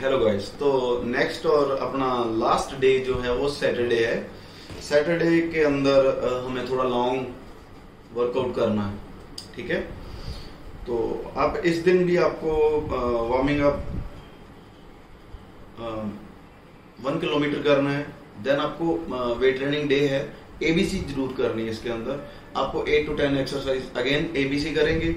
Hello guys तो next और अपना लास्ट डे जो है वो सैटरडे है। सैटरडे के अंदर हमें थोड़ा लॉन्ग वर्कआउट करना है, ठीक है? तो आप इस दिन भी आपको वार्मिंग अप वन किलोमीटर करना है। देन आपको वेट ट्रेनिंग डे है। एबीसी ज़रूर करनी है इसके अंदर। आपको eight to ten exercise again ABC करेंगे।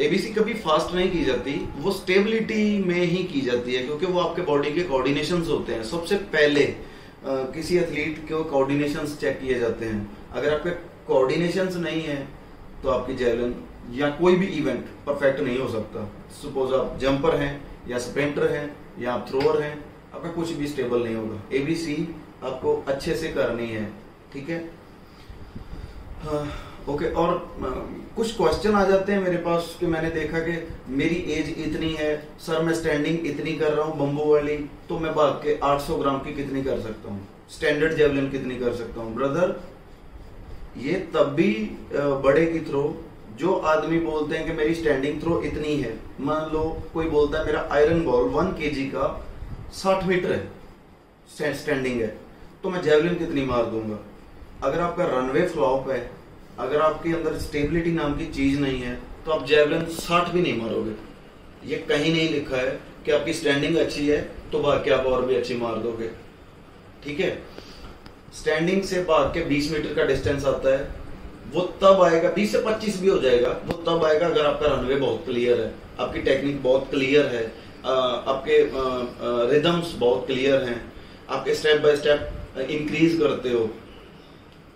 एबीसी कभी फास्ट नहीं की जाती वो स्टेबिलिटी में ही की जाती है क्योंकि वो आपके बॉडी के कोऑर्डिनेशन होते हैं। सबसे पहले अ, किसी एथलीट के कोऑर्डिनेशन चेक किए जाते हैं। अगर आपके कोऑर्डिनेशन नहीं है तो आपकी जेवलिन या कोई भी इवेंट परफेक्ट नहीं हो सकता। सपोज़ आप जंपर हैं या स्प्रिंटर हैं या आप थ्रोअर हैं आपका कुछ भी स्टेबल नहीं होगा। एबीसी आपको अच्छे से करनी है ठीक है? हाँ, ओके और कुछ क्वेश्चन आ जाते हैं मेरे पास कि मैंने देखा कि मेरी एज इतनी है सर मैं स्टैंडिंग इतनी कर रहा हूँ बम्बू वाली तो मैं भाग के 800 ग्राम की कितनी कर सकता हूँ? स्टैंडर्ड जेवलिन कितनी कर सकता हूँ? ब्रदर ये तब भी बड़े की थ्रो जो आदमी बोलते हैं कि मेरी स्टैंडिंग थ्रो इतनी है, मान लो कोई बोलता है मेरा आयरन बॉल वन के का साठ मीटर है स्टैंडिंग है तो मैं जेवलिन कितनी मार दूँगा? अगर आपका रनवे फ्लॉप है अगर आपके अंदर स्टेबिलिटी नाम की चीज़ नहीं है तो आप जेवलिन साठ भी नहीं मारोगे। ये कहीं नहीं लिखा है कि आपकी स्टैंडिंग अच्छी है तो भाग के आप और भी अच्छी मार दोगे। ठीक है? स्टैंडिंग से भाग के 20 मीटर का डिस्टेंस आता है। वो तब आएगा 20 से 25 भी हो जाएगा। वो तब आएगा अगर आपका रनवे बहुत क्लियर है। आपकी टेक्निक बहुत क्लियर है। आपके रिदम्स बहुत क्लियर हैं। आपके स्टेप बाय स्टेप इंक्रीज करते हो।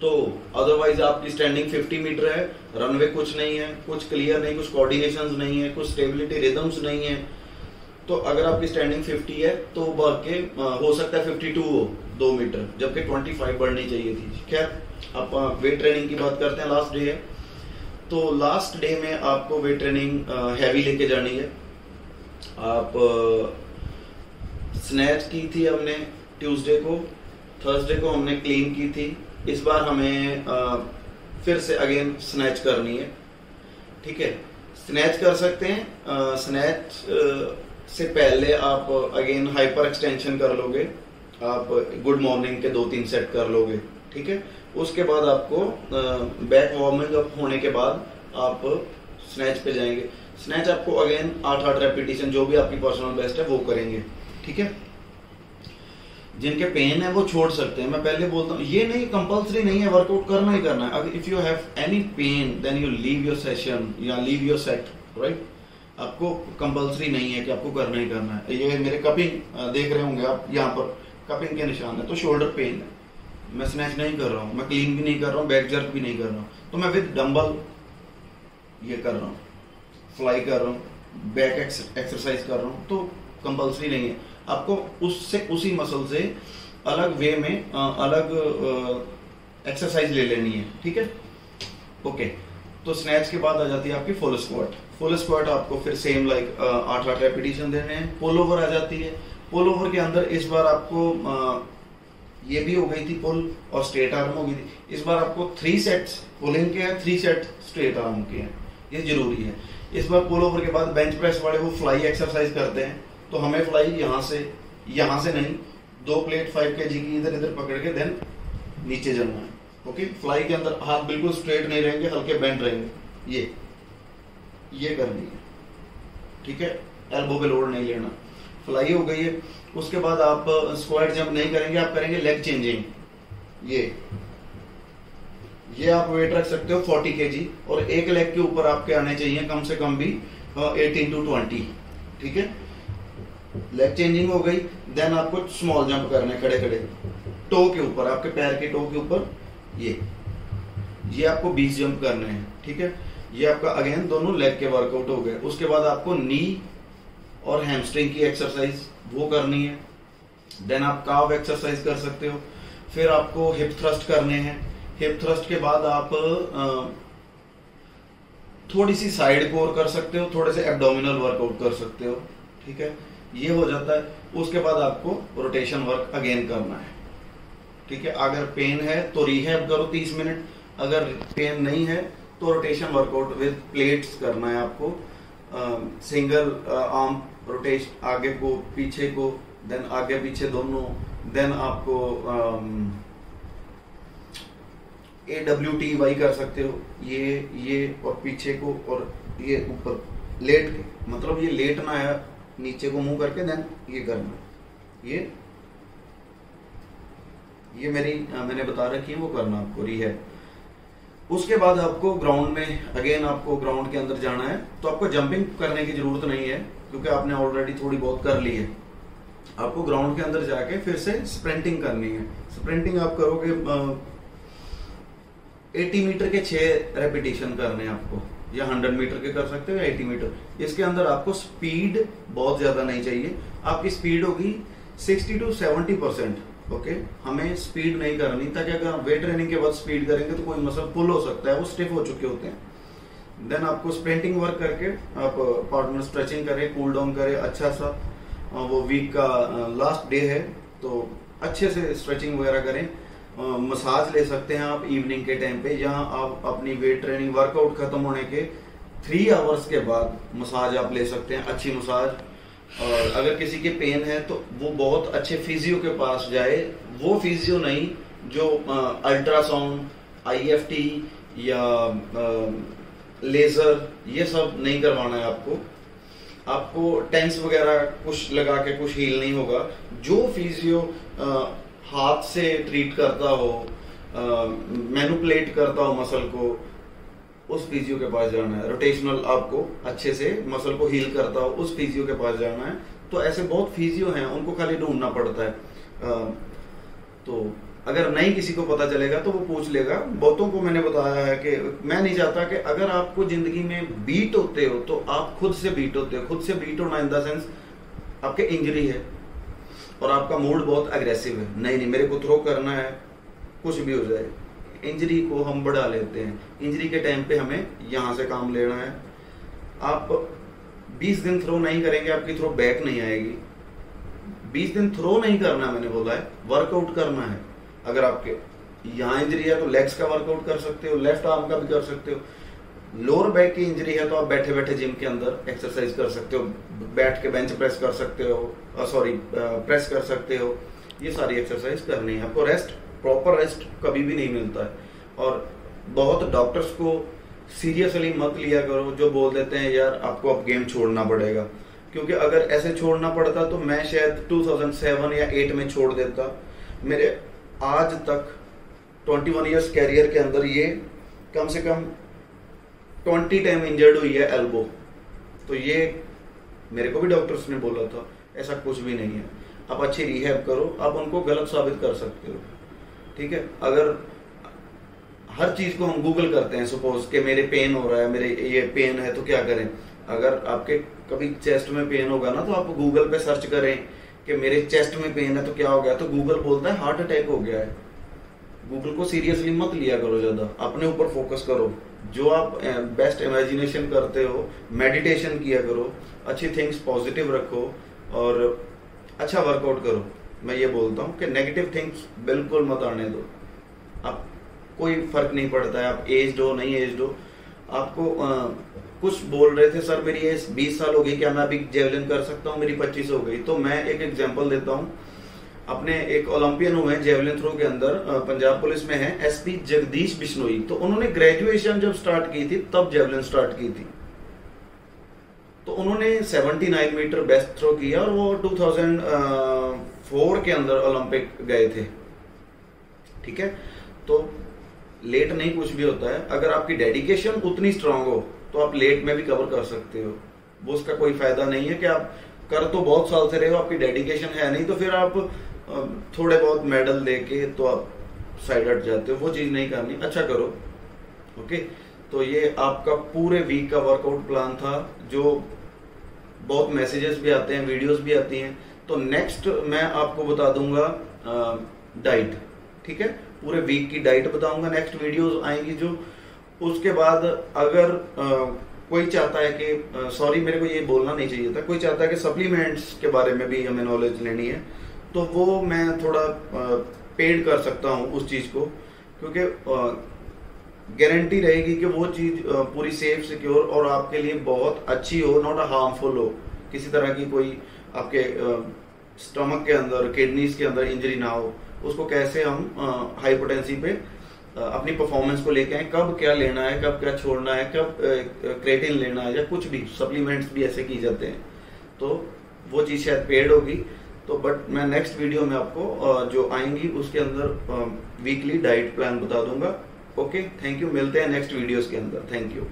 तो अदरवाइज़ आपकी स्टैंडिंग 50 मीटर है रनवे कुछ नहीं है, कुछ क्लियर नहीं, कुछ कोऑर्डिनेशंस नहीं है, कुछ स्टेबिलिटी रिदम्स नहीं है। तो अगर आपकी स्टैंडिंग 50 है तो भाग के हो सकता है 52 हो, दो मीटर जबकि 25 बढ़नी चाहिए थी। खैर आप वेट ट्रेनिंग की बात करते हैं लास्ट डे है। तो लास्ट डे में आपको वेट ट्रेनिंग हैवी लेके जानी है। आप स्नैच की थी हमने ट्यूसडे को। थर्सडे को हमने क्लीन की थी। इस बार हमें अ, फिर से अगेन स्नैच करनी है। ठीक है? स्नैच कर सकते हैं। स्नैच से पहले आप अगेन हाइपर एक्सटेंशन कर लोगे। आप गुड मॉर्निंग के दो तीन सेट कर लोगे। ठीक है? उसके बाद आपको बैक वार्मिंग अप होने के बाद आप स्नैच पे जाएँगे। स्नैच आपको अगेन आठ आठ रेपिटेशन जो भी आपकी पर्सनल बेस्ट है वो करेंगे। ठीक है? जिनके पेन है, वो छोड़ सकते हैं। मैं पहले बोलता हूँ, ये नहीं कंपलसरी नहीं है वर्कआउट करना ही करना है। अगर if you have any pain then you leave your session या लीव योर सेट राइट आपको कंपलसरी नहीं है कि आपको करना ही करना है। ये मेरे कपिंग देख रहे होंगे आप यहाँ पर कपिंग के निशान है। तो शोल्डर पेन है। मैं स्नैच नहीं कर रहा हूँ। मैं क्लीन भी नहीं कर रहा हूँ बैक जर्क भी नहीं कर रहा हूँ। तो मैं विद डंबल ये कर रहा हूँ। फ्लाई कर रहा हूँ। बैक एक्सरसाइज कर रहा हूँ। तो कंपलसरी नहीं है। आपको उससे उसी मसल से अलग वे में अलग एक्सरसाइज ले लेनी है ठीक है? ओके तो स्नैच के बाद आ जाती है आपकी फुल स्क्वाट फुल स्क्वाट आपको फिर सेम लाइक आठ आठ रेपिटेशन देने हैं। पुल ओवर आ जाती है। पुल ओवर के अंदर इस बार आपको अ, ये भी हो गई थी पुल और स्ट्रेट आर्म हो गई थी। इस बार आपको थ्री सेट्स पुलिंग के हैं थ्री सेट स्ट्रेट आर्म के हैं। ये ज़रूरी है। इस बार पुल ओवर के बाद बेंच प्रेस वाले वो फ्लाई एक्सरसाइज करते हैं। तो हमें फ्लाई यहाँ से यहाँ से नहीं, दो प्लेट फाइव के जी की इधर इधर पकड़ के देन नीचे जाना है। ओके फ्लाई के अंदर हाथ बिल्कुल स्ट्रेट नहीं रहेंगे, हल्के बेंड रहेंगे। ये ये करनी है। ठीक है? एल्बो पे लोड नहीं लेना। फ्लाई हो गई है। उसके बाद आप स्क्वाट जंप नहीं करेंगे, आप करेंगे लेग चेंजिंग ये ये आप वेट रख सकते हो 40 के और एक लेग के ऊपर आपके आने चाहिए कम से कम भी एटीन टू ट्वेंटी ठीक है? लेग चेंजिंग हो गई देन आपको स्मॉल जंप करने खड़े खड़े टो के ऊपर, आपके पैर के टो के ऊपर, ये। ये आपको 20 जंप करने हैं, ठीक है? ये आपका अगेन दोनों लेग के वर्कआउट हो गए। उसके बाद आपको नी और हैमस्ट्रिंग की एक्सरसाइज वो करनी है। देन आप काव एक्सरसाइज कर सकते हो। फिर आपको हिप थ्रस्ट करने हैं। हिप थ्रस्ट के बाद आप थोड़ी सी साइड कोर कर सकते हो, थोड़े से एब्डोमिनल वर्कआउट कर सकते हो, ठीक है? ये हो जाता है, उसके बाद आपको रोटेशन वर्क अगेन करना है। ठीक है? अगर पेन है तो रिहैब करो 30 मिनट, अगर पेन नहीं है तो रोटेशन वर्कआउट विद प्लेट्स करना है आपको। सिंगल आर्म रोटेशन आगे को, पीछे को देन आगे पीछे दोनों देन आपको ए डब्ल्यू टी वाई कर सकते हो। ये ये और पीछे को और ये ऊपर लेट के। मतलब ये लेटना है नीचे को मुँह करके देन ये करना ये ये मेरी आ, मैंने बता रखी है वो करना आपको री है उसके बाद आपको ग्राउंड में अगेन आपको ग्राउंड के अंदर जाना है तो आपको जंपिंग करने की ज़रूरत नहीं है क्योंकि आपने ऑलरेडी थोड़ी बहुत कर ली है। आपको ग्राउंड के अंदर जाके फिर से स्प्रिंटिंग करनी है। स्प्रिंटिंग आप करोगे 80 मीटर के छह रेपिटेशन करने हैं आपको। या 100 मीटर के कर सकते हो या 80 मीटर। इसके अंदर आपको स्पीड बहुत ज़्यादा नहीं चाहिए। आपकी स्पीड होगी 60 टू 70 परसेंट, ओके? हमें स्पीड नहीं करनी। ताकि अगर हम वेट ट्रेनिंग के बाद स्पीड करेंगे तो कोई मसल पुल हो सकता है, वो स्टिफ हो चुके होते हैं। देन आपको स्प्रिंटिंग वर्क करके आप पार्टनर स्ट्रेचिंग करें कूल डाउन करें अच्छा सा वो वीक का लास्ट डे है तो अच्छे से स्ट्रेचिंग वगैरह करें। मसाज ले सकते हैं आप इवनिंग के टाइम पे जहाँ आप अपनी वेट ट्रेनिंग वर्कआउट खत्म होने के थ्री आवर्स के बाद मसाज आप ले सकते हैं अच्छी मसाज। और अगर किसी के पेन है तो वो बहुत अच्छे फिजियो के पास जाए। वो फिजियो नहीं जो अल्ट्रासाउंड आईएफटी या आ, लेजर ये सब नहीं करवाना है आपको। आपको टेंस वगैरह कुछ लगा के कुछ हील नहीं होगा। जो फिजियो हाथ से ट्रीट करता हो मैनुपलेट करता हो मसल को उस फिजियो के पास जाना है। रोटेशनल आपको अच्छे से मसल को हील करता हो उस फिजियो के पास जाना है। तो ऐसे बहुत फिजियो हैं उनको खाली ढूंढना पड़ता है। आ, तो अगर नहीं किसी को पता चलेगा तो वो पूछ लेगा। बहुतों को मैंने बताया है कि मैं नहीं चाहता कि अगर आपको ज़िंदगी में बीट होते हो तो आप खुद से बीट होते हो। खुद से बीट होना इन द सेंस आपके इंजरी है। और आपका मूड बहुत अग्रेसिव है। नहीं नहीं, मेरे को थ्रो करना है, कुछ भी हो जाए। इंजरी को हम बढ़ा लेते हैं। इंजरी के टाइम पे हमें यहाँ से काम लेना है। आप 20 दिन थ्रो नहीं करेंगे, आपकी थ्रो बैक नहीं आएगी। 20 दिन थ्रो नहीं करना मैंने बोला है। वर्कआउट करना है। अगर आपके यहाँ इंजरी है तो लेग्स का वर्कआउट कर सकते हो लेफ़्ट आर्म का भी कर सकते हो। लोअर बैक की इंजरी है तो आप बैठे बैठे जिम के अंदर एक्सरसाइज कर सकते हो, बैठ के बेंच प्रेस कर सकते हो सॉरी प्रेस कर सकते हो। ये सारी एक्सरसाइज करनी है। आपको रेस्ट प्रॉपर रेस्ट कभी भी नहीं मिलता है। और बहुत डॉक्टर्स को सीरियसली मत लिया करो, जो बोल देते हैं, यार, आपको अब गेम छोड़ना पड़ेगा। क्योंकि अगर ऐसे छोड़ना पड़ता तो मैं शायद 2007 या 8 में छोड़ देता। मेरे आज तक 21 इयर्स कैरियर के अंदर ये कम से कम 20 टाइम इंजर्ड हुई है एल्बो। तो ये मेरे को भी डॉक्टर्स ने बोला था, ऐसा कुछ भी नहीं है। आप अच्छी रिहेब करो, आप उनको गलत साबित कर सकते हो। ठीक है? अगर हर चीज़ को हम गूगल करते हैं सपोज़ कि मेरे पेन हो रहा है, मेरे ये पेन है तो क्या करें? अगर आपके कभी चेस्ट में पेन होगा ना तो आप गूगल पे सर्च करें कि मेरे चेस्ट में पेन है तो क्या हो गया? तो गूगल बोलता है हार्ट अटैक हो गया है। गूगल को सीरियसली मत लिया करो ज़्यादा। अपने ऊपर फोकस करो। जो आप बेस्ट इमेजिनेशन करते हो मेडिटेशन किया करो अच्छी थिंग्स पॉजिटिव रखो और अच्छा वर्कआउट करो। मैं ये बोलता हूँ कि नेगेटिव थिंग्स बिल्कुल मत आने दो। आप कोई फ़र्क नहीं पड़ता है। आप एज हो नहीं एज हो आपको आ, कुछ बोल रहे थे सर मेरी एज 20 साल हो गई क्या मैं अभी जेवलिन कर सकता हूँ? मेरी 25 हो गई। तो मैं एक एग्ज़ाम्पल देता हूँ। अपने एक ओलंपियन हुए हैं जेवलिन थ्रो के अंदर पंजाब पुलिस में है एसपी जगदीश बिश्नोई। तो उन्होंने ग्रेजुएशन जब स्टार्ट की थी, तब जेवलिन स्टार्ट की थी। तो उन्होंने 79 मीटर बेस्ट थ्रो किया और वो 2004 के अंदर ओलंपिक गए थे। ठीक है? तो लेट नहीं कुछ भी होता है। अगर आपकी डेडिकेशन उतनी स्ट्रांग हो तो आप लेट में भी कवर कर सकते हो। वो उसका कोई फ़ायदा नहीं है कि आप कर तो बहुत साल से रहे हो, आपकी डेडिकेशन है नहीं तो फिर आप थोड़े बहुत मेडल लेके तो आप साइड हट जाते हो वो चीज़ नहीं करनी। अच्छा करो ओके तो ये आपका पूरे वीक का वर्कआउट प्लान था जो बहुत मैसेजेस भी आते हैं वीडियोस भी आती हैं। तो नेक्स्ट मैं आपको बता दूँगा डाइट ठीक है? पूरे वीक की डाइट बताऊँगा। नेक्स्ट वीडियोस आएँगी जो उसके बाद अगर आ, कोई चाहता है कि सॉरी मेरे को ये बोलना नहीं चाहिए था। कोई चाहता है कि सप्लीमेंट्स के बारे में भी हमें नॉलेज लेनी है। तो वो मैं थोड़ा पेड कर सकता हूँ उस चीज़ को, क्योंकि गारंटी रहेगी कि वो चीज़ पूरी सेफ़ सिक्योर और आपके लिए बहुत अच्छी हो नॉट हार्मफुल हो। किसी तरह की कोई आपके स्टमक के अंदर किडनीज के अंदर इंजरी ना हो। उसको कैसे हम हाइपोटेंसी पे अपनी परफॉर्मेंस को लेके आए, कब क्या लेना है, कब क्या छोड़ना है, कब क्रेटिन लेना है, या कुछ भी सप्लीमेंट्स भी ऐसे की जाते हैं। तो वो चीज़ शायद पेड होगी। तो बट मैं नेक्स्ट वीडियो में आपको जो आएँगी उसके अंदर वीकली डाइट प्लान बता दूँगा। ओके थैंक यू मिलते हैं नेक्स्ट वीडियोस के अंदर. Thank you